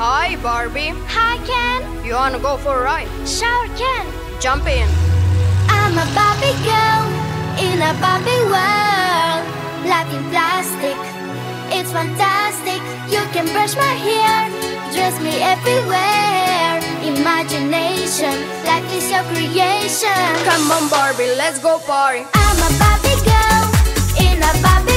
Hi, Barbie. Hi, Ken. You wanna go for a ride? Sure, Ken. Jump in. I'm a Barbie girl in a Barbie world. Life in plastic, it's fantastic. You can brush my hair, dress me everywhere. Imagination, life is your creation. Come on, Barbie, let's go party. I'm a Barbie girl in a Barbie.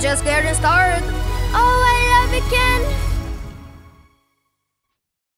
Just getting started. Oh, I love you, Ken.